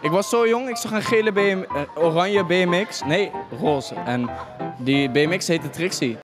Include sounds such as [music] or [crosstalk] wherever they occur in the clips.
Ik was zo jong, ik zag een gele BM, eh, oranje BMX. Nee, roze. En die BMX heette Trixie.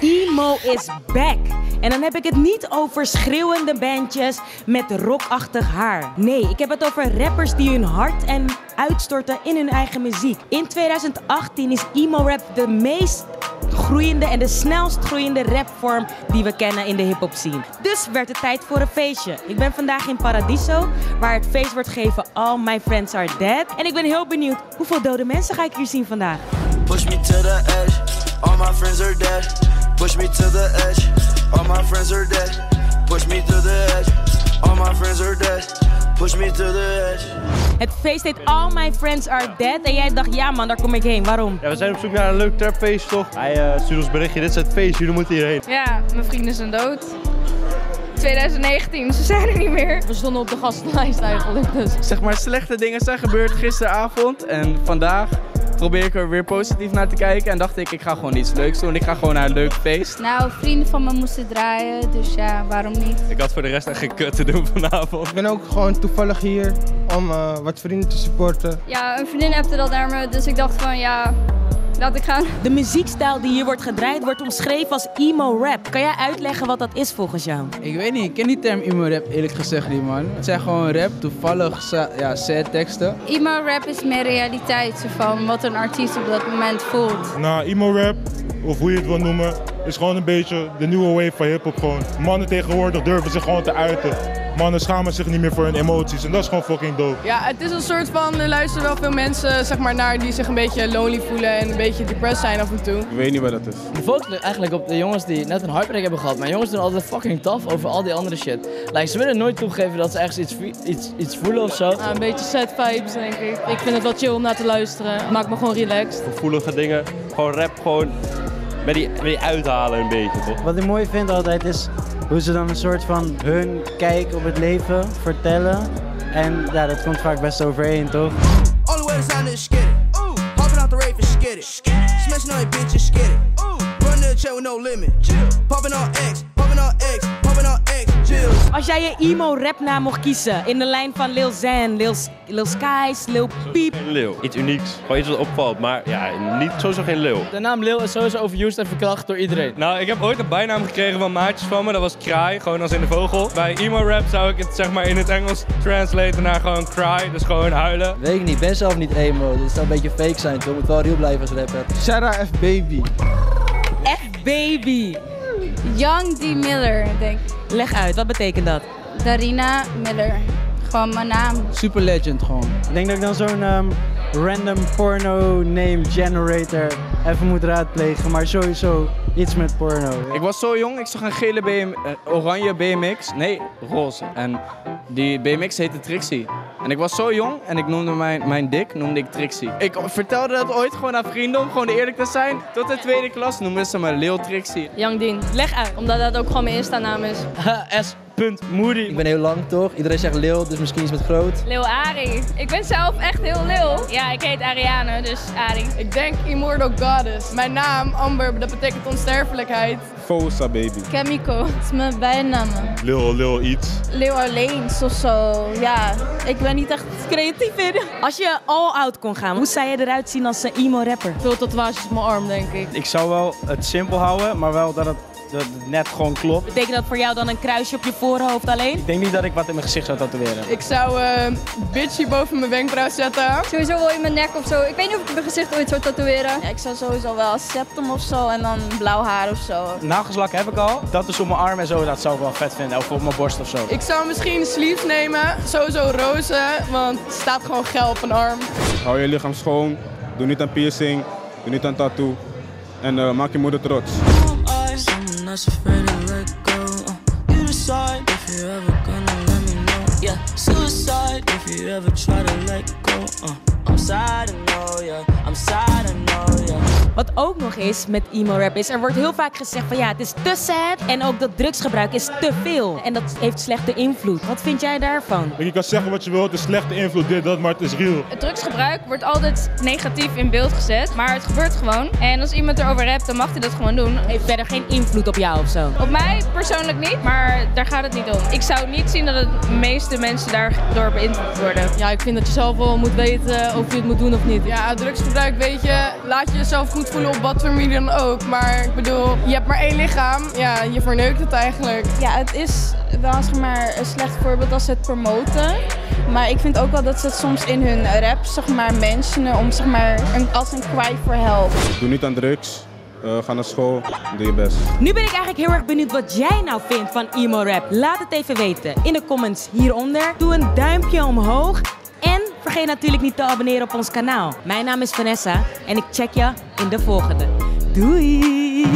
Emo is back. En dan heb ik het niet over schreeuwende bandjes met rockachtig haar. Nee, ik heb het over rappers die hun hart en uitstorten in hun eigen muziek. In 2018 is emo rap de meest groeiende en de snelst groeiende rapvorm die we kennen in de hip-hop scene. Dus werd het tijd voor een feestje. Ik ben vandaag in Paradiso, waar het feest wordt gegeven All My Friends Are Dead. En ik ben heel benieuwd, hoeveel dode mensen ga ik hier zien vandaag? Push me to the edge. All my friends are dead. Push me to the edge. All my friends are dead. Push me to the edge. All my friends are dead. Push me to the edge. Het feest heet All My Friends Are Dead. En jij dacht, ja man, daar kom ik heen. Waarom? Ja, we zijn op zoek naar een leuk trapfeest toch? Hij uh, stuurde ons berichtje, dit is het feest, jullie moeten hierheen. Ja, mijn vrienden zijn dood. 2019, ze zijn er niet meer. We stonden op de gastenlijst eigenlijk. Dus. Zeg maar, slechte dingen zijn gebeurd gisteravond. En vandaag probeer ik er weer positief naar te kijken. En dacht ik, ik ga gewoon iets leuks doen. Ik ga gewoon naar een leuk feest. Nou, vrienden van me moesten draaien, dus ja, waarom niet? Ik had voor de rest echt geen kut te doen vanavond. Ik ben ook gewoon toevallig hier om uh, wat vrienden te supporten. Ja, een vriendin appte dat naar me, dus ik dacht van ja, laat ik gaan. De muziekstijl die hier wordt gedraaid wordt omschreven als emo rap. Kan jij uitleggen wat dat is volgens jou? Ik weet niet, ik ken die term emo rap eerlijk gezegd niet man. Het zijn gewoon rap, toevallig ja, sad teksten. Emo rap is meer realiteit, van wat een artiest op dat moment voelt. Nou, emo rap, of hoe je het wil noemen, is gewoon een beetje de nieuwe wave van hip-hop. Gewoon. Mannen tegenwoordig durven zich gewoon te uiten. Mannen schamen zich niet meer voor hun emoties en dat is gewoon fucking dope. Ja, het is een soort van, er luisteren wel veel mensen zeg maar, naar die zich een beetje lonely voelen en een beetje depressed zijn af en toe. Ik weet niet wat dat is. De focus ligt eigenlijk op de jongens die net een heartbreak hebben gehad. Maar jongens doen altijd fucking tough over al die andere shit. Like, ze willen nooit toegeven dat ze ergens iets, iets, iets voelen of zo. een beetje sad vibes denk ik. Ik vind het wel chill om naar te luisteren. Het maakt me gewoon relaxed. Gevoelige dingen, gewoon rap, gewoon met die, met die uithalen een beetje toch? Wat ik mooi vind altijd is hoe ze dan een soort van hun kijk op het leven vertellen. En ja, dat komt vaak best overeen, toch? Only way to sound is skid it. Ooh. Hopping out the rave is skid it. Smashing on your bitches, skid it. Ooh. Run to the check with no limit. Popping on X, popping on X, popping on chills. Als jij je emo rapnaam mocht kiezen in de lijn van Lil Xan, Lil, Lil Skies, Lil Peep. Geen leeuw, iets unieks. Gewoon iets wat opvalt, maar ja, niet, sowieso geen leeuw. De naam Lil is sowieso overused en verkracht door iedereen. Nou, ik heb ooit een bijnaam gekregen van maatjes van me, dat was Kraai, gewoon als in de vogel. Bij emo rap zou ik het zeg maar in het Engels translaten naar gewoon cry, dus gewoon huilen. Weet ik niet, ik ben zelf niet emo. Dus het zou een beetje fake zijn, toch? Moet wel real blijven als rapper. Sarah F. Baby. F Baby. Young D. Miller, denk ik. Leg uit, wat betekent dat? Darina Miller. Gewoon mijn naam. Super legend gewoon. Ik denk dat ik dan zo'n ehm, random porno name generator even moet raadplegen. Maar sowieso iets met porno. Ik was zo jong, ik zag een gele BM, eh, oranje BMX. Nee, roze. En die BMX heette Trixie. En ik was zo jong en ik noemde mijn, mijn dik noemde ik Trixie. Ik vertelde dat ooit gewoon aan vrienden om gewoon eerlijk te zijn. Tot de tweede klas noemden ze me Lil Trixie. Young Dean. Leg uit. Omdat dat ook gewoon mijn Insta-naam is. [laughs] S. Moody. Ik ben heel lang, toch? Iedereen zegt Lil, dus misschien iets met groot. Lil Ari. Ik ben zelf echt heel lil. Ja, ik heet Ariane, dus Ari. Ik denk Immortal Goddess. Mijn naam, Amber, dat betekent onsterfelijkheid. Fosa baby. Chemico. Het is mijn bijnaam. Lil, lil iets. Lil Orleans of zo. Ja, ik ben niet echt creatief in. Als je all out kon gaan, hoe zou je eruit zien als een emo rapper? Veel tatoeages op mijn arm, denk ik. Ik zou wel het simpel houden, maar wel dat het, dat het net gewoon klopt. Betekent dat voor jou dan een kruisje op je voorhoofd alleen? Ik denk niet dat ik wat in mijn gezicht zou tatoeëren. Ik zou eh bitchy boven mijn wenkbrauw zetten. Sowieso wel in mijn nek of zo. Ik weet niet of ik mijn gezicht ooit zou tatoeëren. Ja, ik zou sowieso wel septum of zo en dan blauw haar of zo. Nagelslak heb ik al. Dat is op mijn arm en zo, dat zou ik wel vet vinden. Of op mijn borst of zo. Ik zou misschien sleeves nemen. Sowieso roze, want er staat gewoon gel op een arm. Hou je lichaam schoon, doe niet aan piercing, doe niet aan tattoo en eh, maak je moeder trots. That's afraid to let go. Uh, you decide if you're ever gonna let me know. Yeah, suicide if you ever try to let go. Uh, I'm sad, I know, yeah. I'm sad, I know. Wat ook nog is met emo rap is, er wordt heel vaak gezegd van ja, het is te sad en ook dat drugsgebruik is te veel. En dat heeft slechte invloed. Wat vind jij daarvan? Je kan zeggen wat je wilt, het is slechte invloed, dit, dat, maar het is real. Het drugsgebruik wordt altijd negatief in beeld gezet, maar het gebeurt gewoon. En als iemand erover rapt, dan mag hij dat gewoon doen. Heeft verder geen invloed op jou of zo? Op mij persoonlijk niet, maar daar gaat het niet om. Ik zou niet zien dat de meeste mensen daardoor beïnvloed worden. Ja, ik vind dat je zelf wel moet weten of je het moet doen of niet. Ja, drugsgebruik, weet je, laat je jezelf goed voelen op wat voor manier dan ook. Maar ik bedoel, je hebt maar één lichaam. Ja, je verneukt het eigenlijk. Ja, het is wel zeg maar, een slecht voorbeeld als ze het promoten. Maar ik vind ook wel dat ze het soms in hun rap zeg maar, mentionen om zeg maar, een, als een cry for help. Doe niet aan drugs. Uh, ga naar school, doe je best. Nu ben ik eigenlijk heel erg benieuwd wat jij nou vindt van emo rap. Laat het even weten in de comments hieronder. Doe een duimpje omhoog. Vergeet natuurlijk niet te abonneren op ons kanaal. Mijn naam is Vanessa en ik check je in de volgende. Doei!